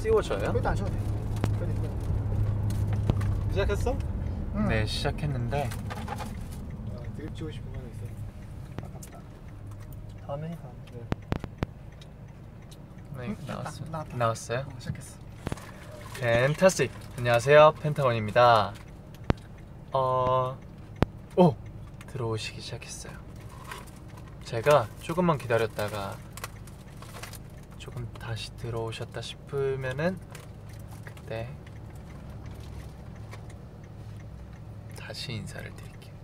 씌워져요? 그래도 안 쳐도 돼. 그래, 그래. 시작했어? 응. 네 시작했는데 아, 드립 치고 싶은 거 있어. 아깝다. 다음에 해, 다음에. 네 응? 나왔어 나- 나왔다. 나왔어요? 어, 시작했어. 펜타스틱 안녕하세요 펜타곤입니다 어... 오! 들어오시기 시작했어요 제가 조금만 기다렸다가 조금 다시 들어오셨다 싶으면은 그때 다시 인사를 드릴게요.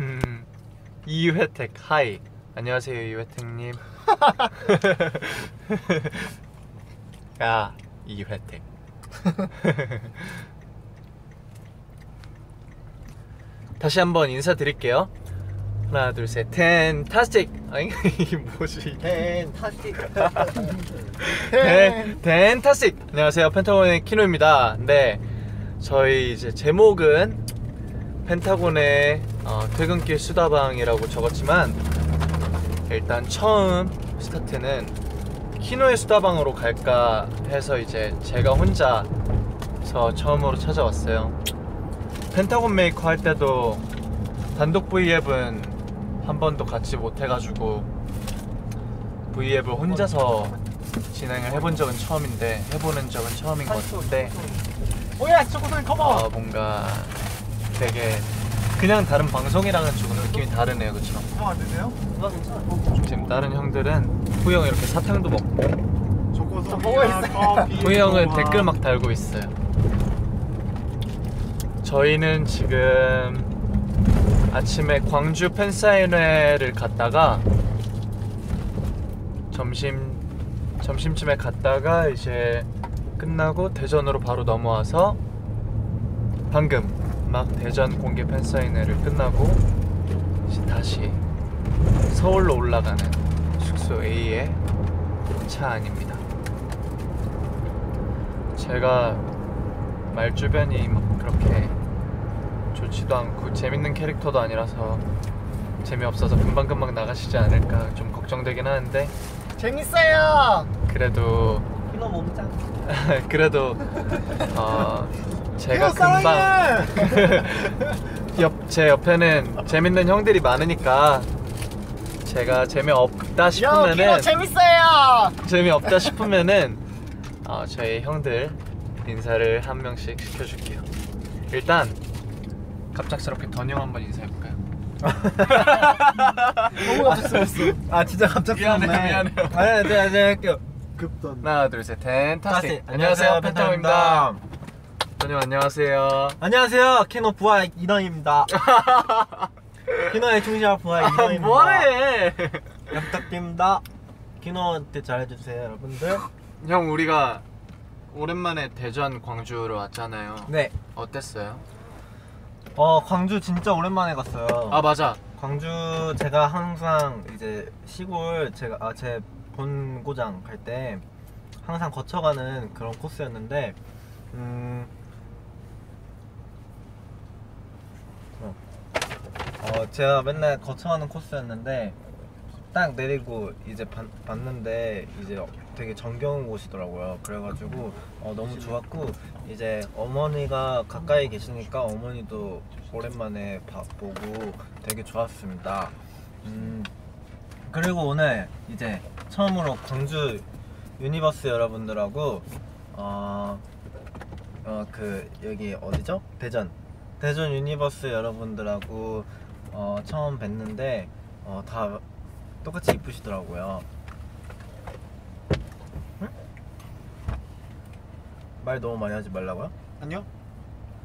음, 이회택 하이. 안녕하세요 이회택님. 야 이회택. 다시 한번 인사드릴게요 하나 둘셋. 텐타스틱. 아니 이게 뭐지? 펜타스틱. 텐. 텐타스틱. 안녕하세요. 펜타곤의 키노입니다. 네. 저희 이제 제목은 펜타곤의 어, 퇴근길 수다방이라고 적었지만 일단 처음 스타트는 키노의 수다방으로 갈까 해서 이제 제가 혼자서 처음으로 찾아왔어요. 펜타곤 메이커 할 때도 단독 V앱은 한 번도 같이 못 해가지고 V앱을 혼자서 진행을 해본 적은 처음인데 해보는 적은 처음인 것 같은데 오야, 초코송이 커버. 어, 뭔가 되게 그냥 다른 방송이랑은 조금 느낌이 다르네요, 그쵸? 형안 되세요? 나 괜찮아. 지금 다른 형들은 후이 형 이렇게 사탕도 먹고 보고 초코송이야, 있어요. 커피. 후이 형은 댓글 막 달고 있어요. 저희는 지금 아침에 광주 팬사인회를 갔다가 점심 점심쯤에 갔다가 이제 끝나고 대전으로 바로 넘어와서 방금 막 대전 공개 팬사인회를 끝나고 다시 서울로 올라가는 숙소 A의 차 안입니다. 제가 말주변이 막 좋지도 않고 재밌는 캐릭터도 아니라서 재미없어서 금방금방 나가시지 않을까 좀 걱정되긴 하는데 재밌어요. 그래도 키노 몸짱. 그래도 어 제가 금방. 옆, 제 옆에는 재밌는 형들이 많으니까 제가 재미없다 야, 싶으면은 키노 재밌어요. 재미없다 싶으면은 어, 저희 형들 인사를 한 명씩 시켜줄게요. 일단 갑작스럽게 던영 한번 인사해볼까요? 너무 갑작스러웠어. 아, 진짜 갑작스럽네. 미안해요, 미안해요. 아니, 네, 네, 할게요. 급던. 하나 둘셋 텐타스틱 타스틱. 안녕하세요 펜타입니다 던영 안녕하세요 안녕하세요. 키노 부하 이너입니다. 키노의 충실한 부하 아 이너입니다. 뭐해 잘 부탁드립니다. 키노한테 잘해주세요, 여러분들. 형 우리가 오랜만에 대전 광주로 왔잖아요 네. 어땠어요? 어, 광주 진짜 오랜만에 갔어요. 아 맞아 광주 제가 항상 이제 시골 제가 아, 제 본고장 갈 때 항상 거쳐가는 그런 코스였는데 음 어, 어, 제가 맨날 거쳐가는 코스였는데 딱 내리고 이제 봤, 봤는데 이제 되게 정겨운 곳이더라고요. 그래가지고 어, 너무 좋았고 이제 어머니가 가까이 계시니까 어머니도 오랜만에 봐, 보고 되게 좋았습니다. 음, 그리고 오늘 이제 처음으로 광주 유니버스 여러분들하고 어, 어, 그 여기 어디죠? 대전 대전 유니버스 여러분들하고 어, 처음 뵀는데 어, 다 똑같이 이쁘시더라고요. 응? 말 너무 많이 하지 말라고요? 안녕.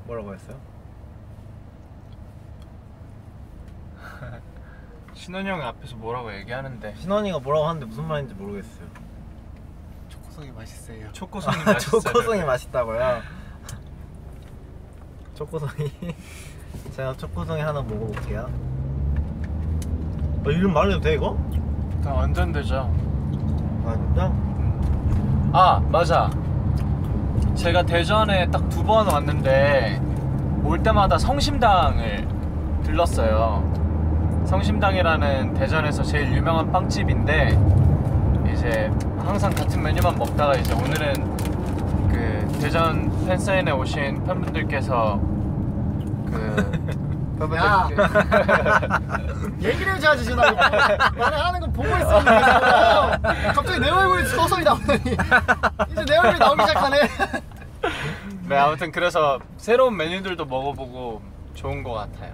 뭐라고 했어요? 신원이 형 앞에서 뭐라고 얘기하는데 신원이가 뭐라고 하는데 무슨 말인지 모르겠어요. 초코송이 맛있어요. 초코송이 맛있어요 초코송이 맛있다고요? 초코송이 제가 초코송이 하나 먹어볼게요. 어, 이름 말해도 돼 이거? 다 완전 되죠 아 진짜? 아 맞아 제가 대전에 딱 두 번 왔는데 올 때마다 성심당을 들렀어요 성심당이라는 대전에서 제일 유명한 빵집인데 이제 항상 같은 메뉴만 먹다가 이제 오늘은 그 대전 팬사인회 오신 팬분들께서 그 야. 얘기를 잘 주시나 나는 하는 거 보고 있었는데 갑자기 내 얼굴이 서서히 나오더니 이제 내 얼굴이 나오기 시작하네 네 아무튼 그래서 새로운 메뉴들도 먹어보고 좋은 것 같아요.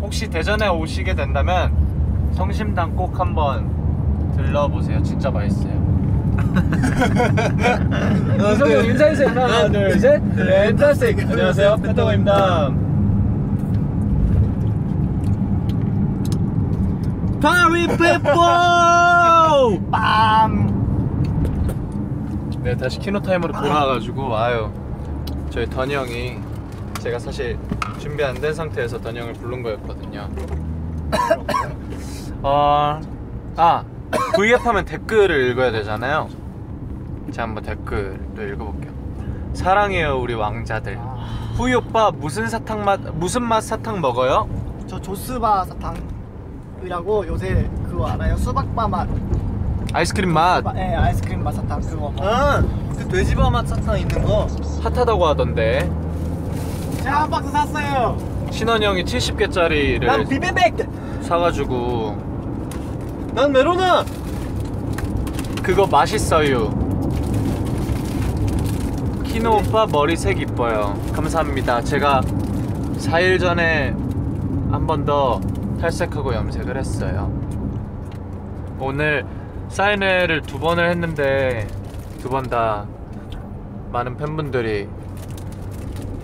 혹시 대전에 오시게 된다면 성심당 꼭 한번 들러보세요. 진짜 맛있어요. 이성형 인사해주세요. 하나, 둘, 셋. 펜타스틱. 안녕하세요. 펜타곤입니다. Party people! 빰네 다시 키노타임으로 돌아와가지고 아유 저희 던이 형이 제가 사실 준비 안 된 상태에서 던이 형을 부른 거였거든요 어... 아 V앱 하면 댓글을 읽어야 되잖아요. 제가 한번 댓글을 읽어볼게요. 사랑해요 우리 왕자들. 후이 오빠 무슨 사탕 맛 무슨 맛 사탕 먹어요? 저 조스바 사탕이라고 요새 그거 알아요? 수박바 맛. 아이스크림 맛? 바- 예, 아이스크림 맛 사탕 그거. 아, 그 돼지바 맛 사탕 있는 거. 핫하다고 하던데. 제가 한 박스 샀어요. 신원 형이 70개짜리를 난 비비백! 사가지고 난 메로나! 그거 맛있어요. 키노 오빠 머리색 이뻐요. 감사합니다. 제가 4일 전에 한 번 더 탈색하고 염색을 했어요. 오늘 사인회를 두 번을 했는데 두 번 다 많은 팬분들이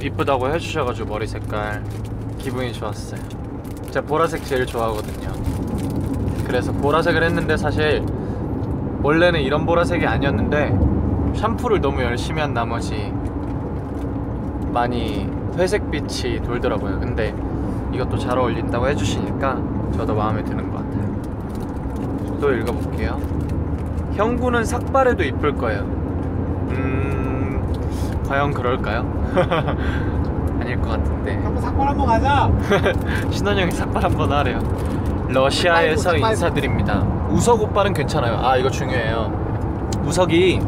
이쁘다고 해주셔가지고 머리 색깔 기분이 좋았어요. 제가 보라색 제일 좋아하거든요. 그래서 보라색을 했는데 사실 원래는 이런 보라색이 아니었는데 샴푸를 너무 열심히 한 나머지 많이 회색빛이 돌더라고요. 근데 이것도 잘 어울린다고 해주시니까 저도 마음에 드는 것 같아요. 또 읽어볼게요. 형구는 삭발해도 이쁠 거예요. 음, 과연 그럴까요? 아닐 것 같은데. 한번 삭발 한번 가자 신원형이 삭발 한번 하래요. 러시아에서. 인사드립니다. 우석 오빠는 괜찮아요. 아 이거 중요해요. 우석이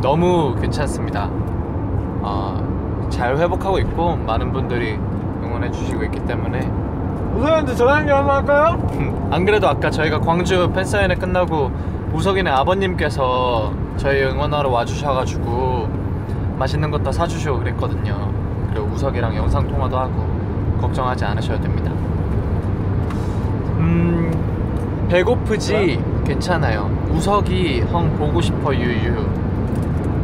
너무 괜찮습니다. 어, 잘 회복하고 있고 많은 분들이 응원해 주시고 있기 때문에 우선한테 전화 연결 한번 할까요? 음, 안 그래도 아까 저희가 광주 팬사인회 끝나고 우석이네 아버님께서 저희 응원하러 와주셔가지고 맛있는 것도 사주시고 그랬거든요. 그리고 우석이랑 영상 통화도 하고 걱정하지 않으셔도 됩니다. 음 배고프지 괜찮아요. 우석이 형 보고 싶어 유유.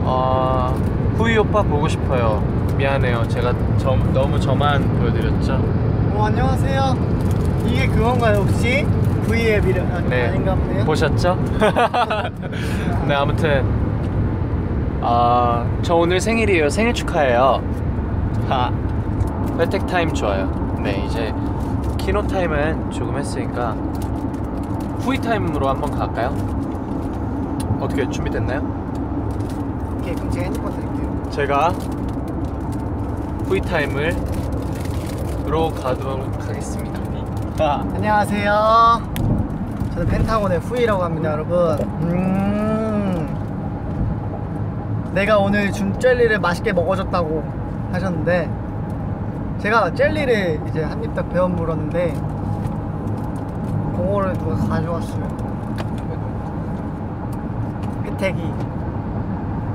어 후이 오빠 보고 싶어요. 미안해요. 제가 저, 너무 저만 보여드렸죠. 어 안녕하세요 이게 그건가요 혹시? V앱 이름 아니, 네. 아닌가 보네요 보셨죠? 네 아무튼 아, 저 오늘 생일이에요. 생일 축하해요. 하. 회택 타임 좋아요. 네 이제 키노 타임은 조금 했으니까 후이 타임으로 한번 갈까요? 어떻게 준비됐나요? 오케이 그럼 제가 핸드폰 드릴게요 제가 후이 타임을 으로 가도록 하겠습니다. 아, 안녕하세요. 저는 펜타곤의 후이라고 합니다, 여러분. 음, 내가 오늘 준 젤리를 맛있게 먹어줬다고 하셨는데, 제가 젤리를 이제 한 입딱 배워 물었는데, 그거를 누가 가져왔어요. 혜택이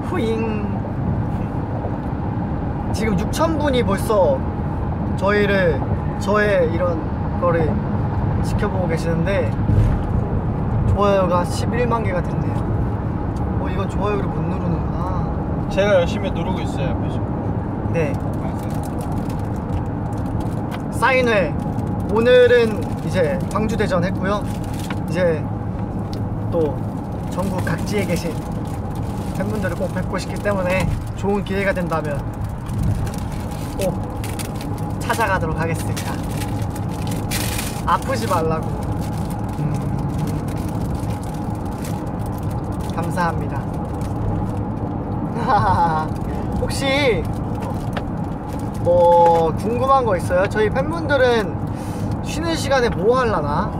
후잉. 지금 6,000분이 벌써 저희를 저의 이런 거를 지켜보고 계시는데 좋아요가 11만 개가 됐네요. 어 이건 좋아요를 못 누르는구나. 제가 열심히 누르고 있어요, 옆에서. 네. 사인회 오늘은 이제 광주 대전 했고요. 이제 또 전국 각지에 계신 팬분들을 꼭 뵙고 싶기 때문에 좋은 기회가 된다면 꼭 찾아가도록 하겠습니다. 아프지 말라고. 음. 감사합니다. 혹시 뭐 궁금한 거 있어요? 저희 팬분들은 쉬는 시간에 뭐 하려나?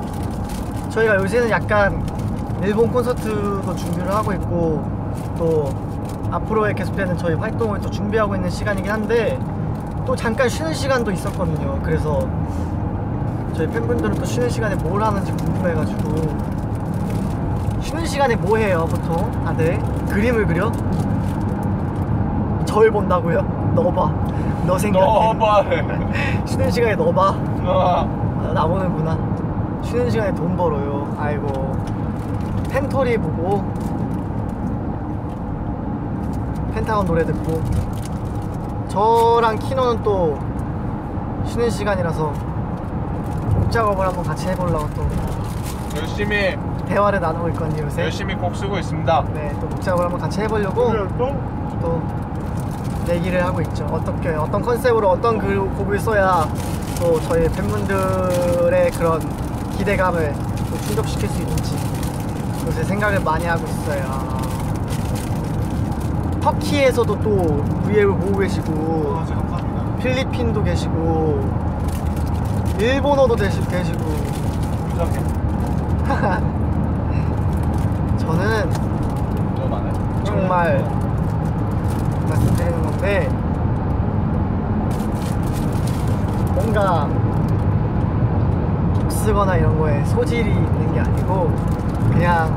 저희가 요새는 약간 일본 콘서트도 준비를 하고 있고 또 앞으로의 계속되는 저희 활동을 또 준비하고 있는 시간이긴 한데 또 잠깐 쉬는 시간도 있었거든요. 그래서 저희 팬분들은 또 쉬는 시간에 뭘 하는지 궁금해가지고 쉬는 시간에 뭐 해요 보통 다들 그림을 그려? 절 본다고요? 넣어봐. 너 생각해. 너발 쉬는 시간에 넣어봐. 어. 아, 나오는구나. 쉬는 시간에 돈 벌어요. 아이고. 펜토리 보고. 펜타곤 노래 듣고. 저랑 키노는 또 쉬는 시간이라서 곡 작업을 한번 같이 해보려고 또 열심히 대화를 나누고 있거든요 요새. 열심히 곡 쓰고 있습니다. 네, 또 곡 작업을 한번 같이 해보려고 또 내기를 하고 있죠. 어떻게 어떤 컨셉으로 어떤 그 곡을 써야 또 저희 팬분들의 그런 기대감을 또 충족시킬 수 있는지 요새 생각을 많이 하고 있어요. 터키에서도 또 V앱을 보고 계시고 아, 감사합니다. 필리핀도 계시고 일본어도 계시- 계시고 저는 정말 건데 뭔가 곡 쓰거나 이런 거에 소질이 있는 게 아니고 그냥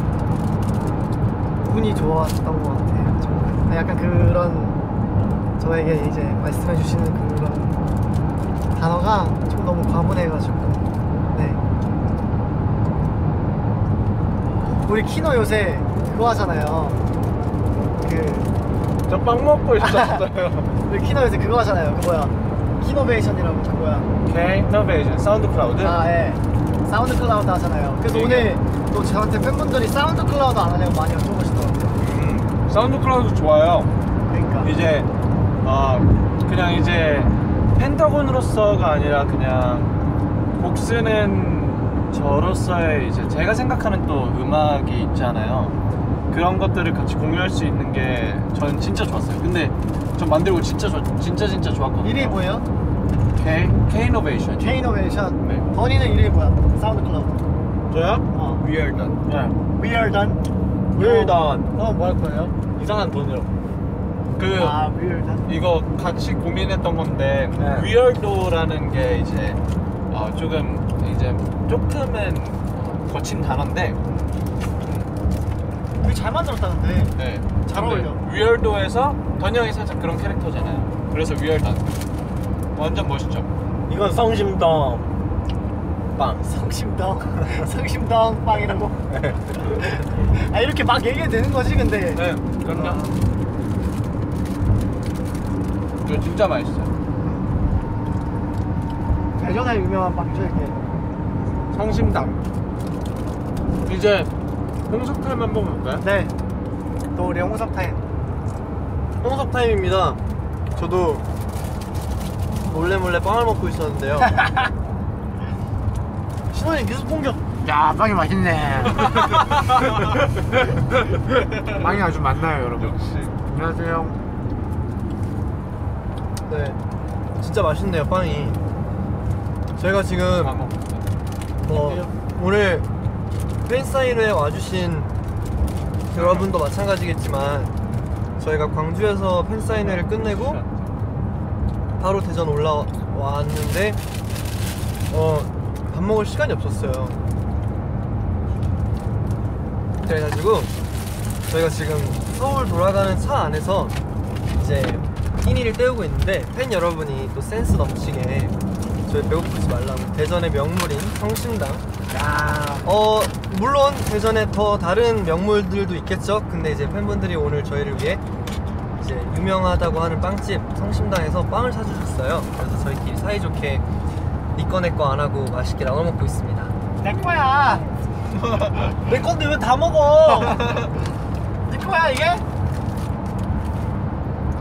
운이 좋았던 것 같아요 정말 아, 약간 그런 저에게 이제 말씀해 주시는 그런 단어가 좀 너무 과분해가지고 네. 우리 키노 요새 그거 하잖아요. 그 저 빵 먹고 있었어요 우리 키노 요새 그거 하잖아요. 그 뭐야? 키노베이션이라고 그 뭐야? 오케이 innovation SoundCloud 아 예. SoundCloud 하잖아요. 그래서 이게- 오늘 또 저한테 팬분들이 SoundCloud 안 하냐고 많이 여쭤보시더라고요. 음, SoundCloud 좋아요 그러니까 이제 어, 그냥 이제 펜타곤으로서가 아니라 그냥 곡 쓰는 저로서의 이제 제가 생각하는 또 음악이 있잖아요. 그런 것들을 같이 공유할 수 있는 게전 진짜 좋았어요. 근데 전 만들고 진짜 좋, 진짜 진짜 좋았거든요. 이름이 뭐예요? K K Innovation. K-Innovation. 네. 버니는 이름이 뭐야? SoundCloud. 저요? 어. Weird. 네. We are done. On. 어, 뭐 할 거예요? 이상한 돈으로. 그 아, We are done. 이거 같이 고민했던 건데 네. 위얼도라는 게 이제 어, 조금 이제 조금은 어, 거친 단어인데 되게 잘 만들었다는데. 네. 잘 어울려. 위얼도에서 던영이 살짝 그런 캐릭터잖아요. 그래서 위얼던 완전 멋있죠. 이건 성심동 빵. 성심당. 성심당 빵이라고. 아, 이렇게 막 얘기해도 되는 거지, 근데. 네, 그럼요. 아. 이거 진짜 맛있어요. 대전에 유명한 빵이죠, 이게. 성심당. 이제 홍석 타임 한번 볼까요? 네. 또 우리 홍석 타임. 홍석 타임입니다. 저도 몰래 몰래 빵을 먹고 있었는데요. 신원이 계속 공격. 야 빵이 맛있네 빵이 아주 맛나요 여러분 역시. 안녕하세요 네, 진짜 맛있네요 빵이. 저희가 지금 다 먹었어요. 어, 오늘 팬사인회에 와주신 여러분도 마찬가지겠지만 저희가 광주에서 팬사인회를 끝내고 바로 대전 올라왔는데 어, 밥 먹을 시간이 없었어요. 그래가지고 저희가 지금 서울 돌아가는 차 안에서 이제 끼니를 때우고 있는데 팬 여러분이 또 센스 넘치게 저희 배고프지 말라고 대전의 명물인 성심당 야. 어 물론 대전에 더 다른 명물들도 있겠죠 근데 이제 팬분들이 오늘 저희를 위해 이제 유명하다고 하는 빵집 성심당에서 빵을 사주셨어요 그래서 저희끼리 사이좋게 니꺼 내꺼 안 하고 맛있게 나눠 먹고 있습니다 내 거야. 내 건데 왜 다 먹어 네 거야, 이게?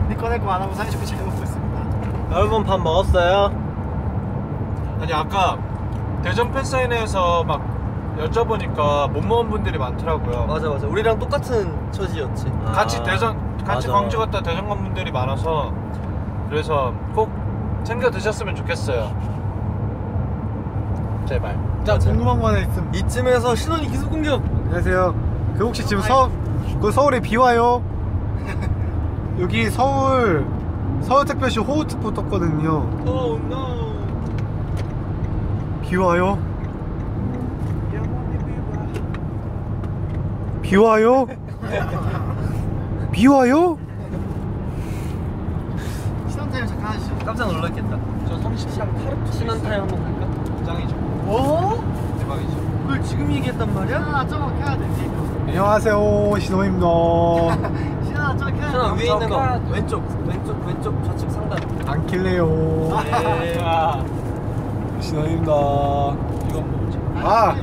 네 거 내거 안 하고 사이좋게 잘 먹고 있습니다. 여러분 밥 먹었어요? 아니 아까 대전 팬사인회에서 막 여쭤보니까 못 먹은 분들이 많더라고요. 맞아 맞아 우리랑 똑같은 처지였지 같이 아, 대전 같이 맞아. 광주 갔다 대전 간 분들이 많아서 그래서 꼭 챙겨 드셨으면 좋겠어요. 제발. 자 맞아요. 궁금한 거 하나 있음. 이쯤에서 신원이 기습 공격. 안녕하세요. 그 혹시 지금 서, 그 서울에 비 와요? 여기 서울 서울특별시 호우특보 떴거든요. Oh no. 비 와요? 비 와요? 비 와요? 신원 타임 잠깐 하시죠. 깜짝 놀랐겠다. 저 성심당 타르트 신원 타임 한번 갈까? 짱이죠. 오? 대박이죠. 그걸 지금 얘기했단 말이야? 신원아 저거 켜야 돼. 안녕하세요 신원입니다. 저거 켜야 돼. 신원아 위에 있는 거 왼쪽 왼쪽 왼쪽 좌측 상단. 안 킬래요. 네. 신원입니다. 이건 뭐지? 아!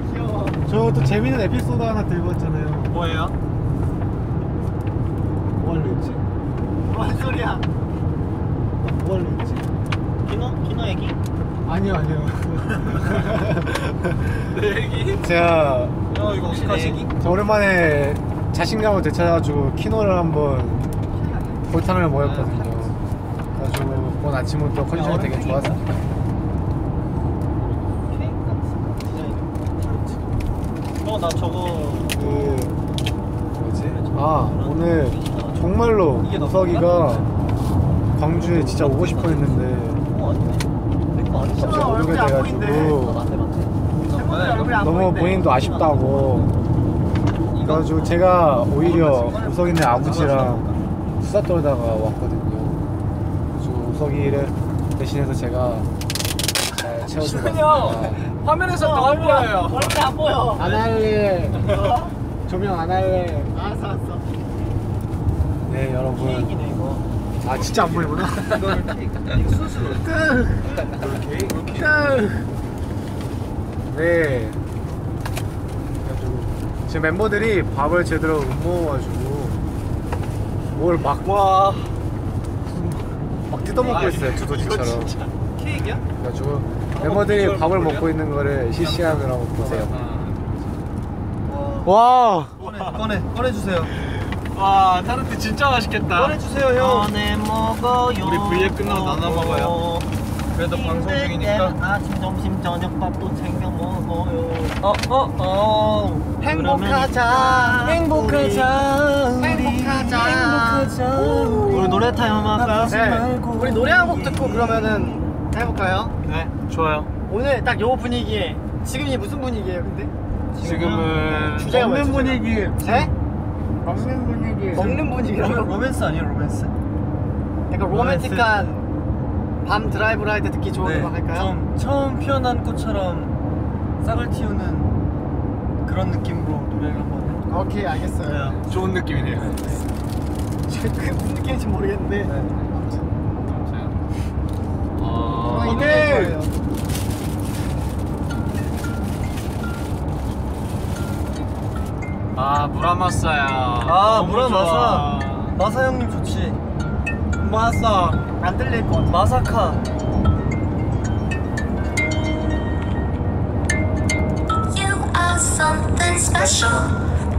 저 또 재밌는 에피소드 하나 들고 왔잖아요. 뭐예요? 뭐 할려 했지? 뭔 소리야? 뭐 할려 했지? 키노? 키노 얘기? 아니요 아니요. 내 얘기? 제가 어 이거 혹시 내 얘기? 저 오랜만에 자신감을 되찾아가지고 키노를 한번 골탕을 먹였거든요. 그래가지고 오늘 아침부터 컨디션이 되게 좋았습니다. 어 나 저거 그 뭐지? 아 오늘 정말로 우석이가 광주에 진짜 오고 싶어 했는데 갑자기 못 오게 돼가지고 너무 본인도 아쉽다고. 그래가지고 제가 오히려 우석이네 아버지랑 수다 떨다가 왔거든요. 그래서 우석이를 대신해서 제가 잘 채워주고 왔습니다 화면에서 더안 보여요. 얼굴이 안 보여. 안 할래 조명 안 할래 알았어 알았어. 네 여러분 케이크네 이거. 아 진짜 안 보이구나 이거를 케이크. 수수. 케이크. 케이크. 네 지금 멤버들이 밥을 제대로 못 먹어가지고 뭘 막 와. 막 뜯어먹고 있어요 두더지처럼 케이크야? 그래가지고 멤버들이 밥을 먹고 있는 거를 실시간으로 한번 보세요 와 꺼내 꺼내 꺼내 주세요. 와 타르트 진짜 맛있겠다. 꺼내 주세요 형. 꺼내 먹어요. 우리 V앱 끝나고 나눠 먹어요. 그래도 방송 중이니까. 아침 점심 저녁 밥도 챙겨 먹어요. 어 어 어. 행복하자. 행복하자. 우리 행복하자. 행복하자. 우리 노래 타임 한번 할까요? 말고. 우리 노래 한 곡 듣고 그러면은 해볼까요? 네, 좋아요. 오늘 딱 요 분위기에 지금이 무슨 분위기예요, 근데? 지금은 주제가 먹는 분위기 네? 먹는 분위기 먹는 분위기라고? 로맨, 로맨스 아니에요 로맨스? 약간 로맨틱한 밤 드라이브 라이드 듣기 좋은 음악 할까요? 네. 좀 처음 피어난 꽃처럼 싹을 틔우는 그런 느낌으로 노래를 한번 해볼까요? 오케이 알겠어요. 좋은 느낌이네요. 지금 그게 무슨 느낌인지 모르겠는데 아, 오케이. 이게 아 무라마사야. 아 너무 무라마사 좋아. 마사 형님 좋지 마사 안 들릴 것 같아. 마사카 You are something special.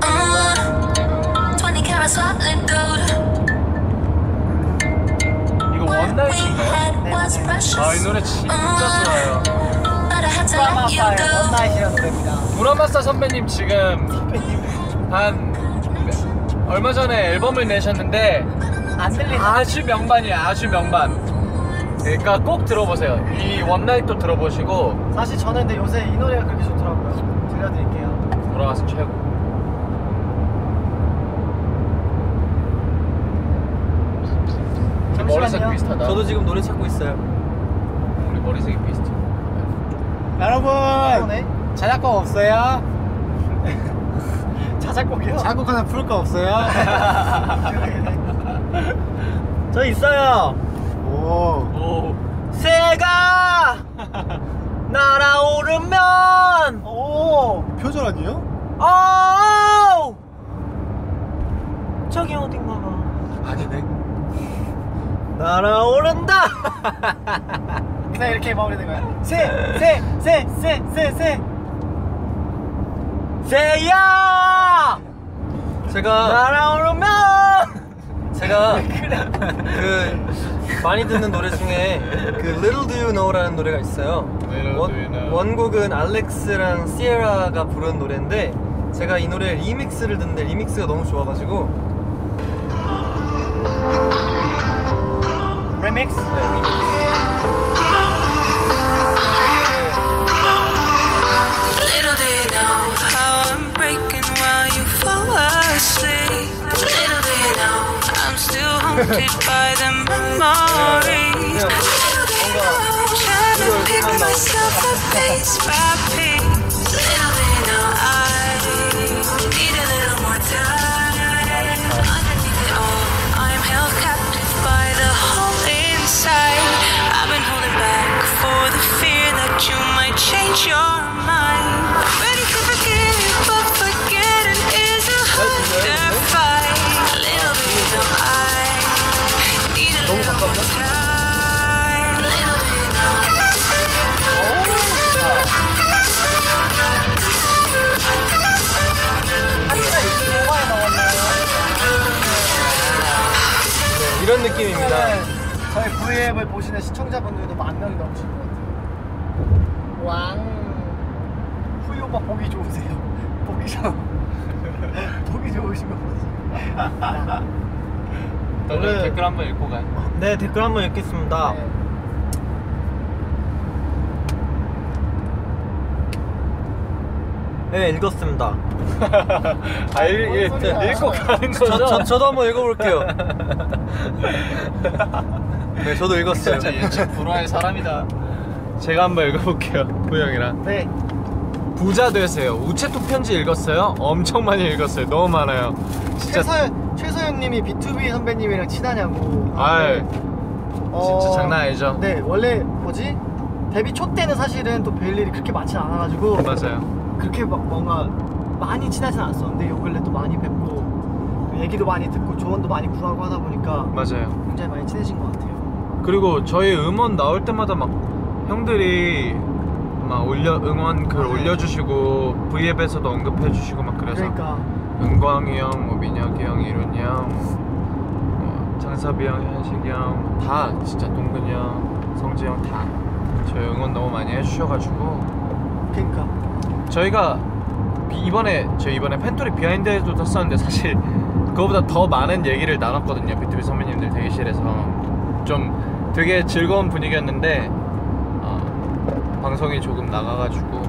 Uh, 20 karat solid gold. One Night인가요? 아 이 노래 진짜 좋아요. 무라마사의 곡. One Night이라는 노래입니다. 무라마사 선배님 지금 한 얼마 전에 앨범을 내셨는데 안 들리는 아주 명반이에요. 아주 명반. 그러니까 꼭 들어보세요. 이 One Night도 들어보시고 사실 저는 근데 요새 이 노래가 그렇게 좋더라고요. 들려드릴게요. 돌아가서 최고. 우리 머리색. 비슷하다. 저도 지금 노래 찾고 있어요 우리 머리색이 비슷해. 여러분 네 자작곡 없어요? 자작곡이요? 자곡 하나 풀 거 없어요? 저 있어요. 오 오. 새가 날아오르면 오, 표절 아니에요? 오, 저기 아니네 날아오른다. 그냥 이렇게 마무리된 거야. 새, 새, 새, 새, 새, 새. 새야 제가 날아오르면 제가 그 많이 듣는 노래 중에 그 Little Do You Know라는 노래가 있어요. Little 원, Do You Know. 원곡은 알렉스랑 시에라가 부른 노래인데 제가 이 노래 리믹스를 듣는데 리믹스가 너무 좋아가지고 mix? Little do you know how I'm breaking while you fall asleep. Little do you know I'm still haunted by the memories. Little do you know, trying to pick myself up piece by piece. Change your mind. I'm ready to forgive, but forgetting is a harder fight. Little do you know I need a little more time. Little do you know. 네, 이런 느낌입니다. 네, 저희 V앱을 보시는 시청자분들도 만 명이 넘으실 것 같아요. 왕. 후이 오빠 보기 좋으세요. 보기 좋. 보기 좋으신 거. 다들 오늘- 댓글 한번 읽고 가요. 네 댓글 한번 읽겠습니다. 네. 네 읽었습니다. 아, 읽, 읽. 읽고 가는 거죠? 저, 저, 저도 한번 읽어볼게요. 네 저도 읽었어요. 진짜 예측 불허의 사람이다. 제가 한번 읽어볼게요. 부영이랑. 네. 부자 되세요. 우체통 편지 읽었어요? 엄청 많이 읽었어요. 너무 많아요. 진짜 최서연 최서연님이 B2B 선배님이랑 친하냐고. 아이 어, 진짜 장난 아니죠? 네 원래 뭐지 데뷔 초 때는 사실은 또 뵐 일이 그렇게 많진 않아가지고 맞아요. 그렇게 막 뭔가 많이 친하진 않았었는데 요 근래 또 많이 뵙고 또 얘기도 많이 듣고 조언도 많이 구하고 하다 보니까 맞아요. 굉장히 많이 친해진 것 같아요. 그리고 저희 음원 나올 때마다 막 형들이 막 올려 응원 글 맞아요. 올려주시고 V앱에서도 언급해주시고 막 그래서 그러니까. 은광이 형, 뭐 민혁이 형, 이룬이 형, 뭐 장섭이 형, 현식이 형, 다 진짜 동근이 형, 성재 형 다 저희 응원 너무 많이 해주셔가지고. 그러니까. 저희가 비- 이번에 저희 이번에 팬토리 behind에도 떴었는데 사실 그거보다 더 많은 얘기를 나눴거든요. 비투비 선배님들 대기실에서. 좀 되게 즐거운 분위기였는데 어, 방송이 조금 나가가지고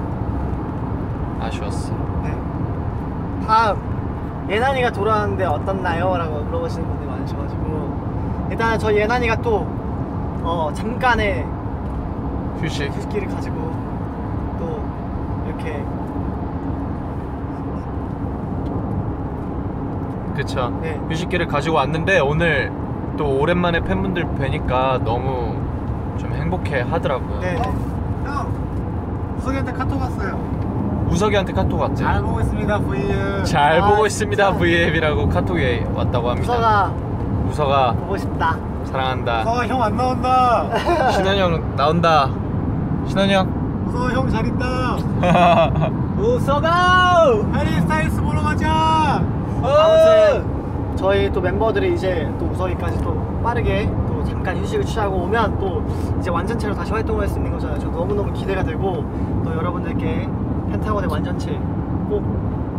아쉬웠어요. 네. 다음 옌안이가 돌아왔는데 어떻나요? 라고 물어보시는 분들이 많으셔가지고 일단 저희 옌안이가 또 어, 잠깐의 휴식. 휴식기를 가지고 또 이렇게 그쵸. 네. 휴식기를 가지고 왔는데 오늘 또 오랜만에 팬분들 뵈니까 너무 좀 행복해 하더라고요. 네, 네. 형 우석이한테 카톡 왔어요 우석이한테 카톡 왔죠. 잘 보고 있습니다 V앱 잘 아, 보고 있습니다. 진짜. V앱이라고 카톡이 왔다고 합니다. 우서가 우석아 보고 싶다. 사랑한다. 우석아 형 안 나온다 신현이 형 나온다. 신현이 형. 우석아 형 잘 있다 우서가! 해리 스타일스 보러 가자 아무튼 저희 또 멤버들이 이제 또 우석이까지 또 빠르게 또 잠깐 휴식을 취하고 오면 또 이제 완전체로 다시 활동을 할 수 있는 거잖아요. 저 너무너무 기대가 되고 또 여러분들께 펜타곤의 완전체 꼭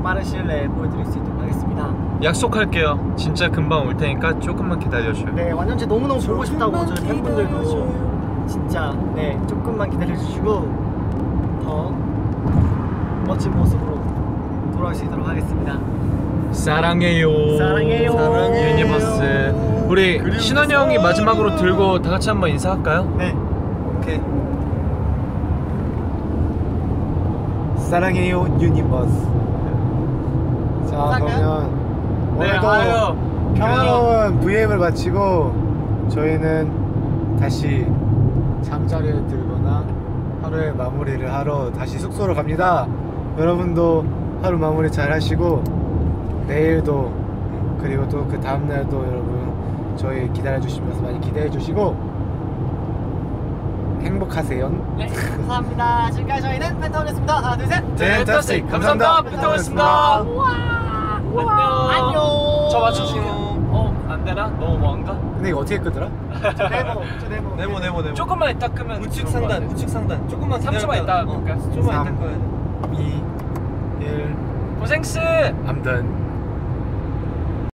빠른 시일 내에 보여드릴 수 있도록 하겠습니다. 약속할게요. 진짜 금방 올 테니까 조금만 기다려줘요. 네, 완전체 너무너무 보고 싶다고 저희 팬분들도 진짜 네 조금만 기다려주시고 더 멋진 모습으로 돌아올 수 있도록 하겠습니다. 사랑해요. 사랑해요. 사랑해요. 유니버스. 우리 신원이 형이 마지막으로 들고 다 같이 한번 인사할까요? 네, 오케이. 사랑해요 유니버스 자? 그러면 네, 오늘도 아유. 평화로운 V앱을 마치고 저희는 다시 잠자리에 들거나 하루의 마무리를 하러 다시 숙소로 갑니다 여러분도 하루 마무리 잘 하시고 내일도 그리고 또 그 다음날도 여러분 저희 기다려주시면서 많이 기대해주시고 행복하세요 네, 감사합니다. 지금까지 저희는 펜타곤이었습니다. 하나, 둘, 셋. 팬타스틱 감사합니다. 팬타곤이었습니다. 우와. 안녕. 안녕. 저 맞춰주세요. 어, 안안 되나? 너무 먼가? 근데 이거 어떻게 끄더라? 저 네모 저 네모 네모 네모 네모. 조금만 이따 끄면 우측 상단. 우측 상단 조금만 3초만 기다렸다가, 있다 어, 끌까? 조금만 삼. 이따 돼. 2 1 고생스 done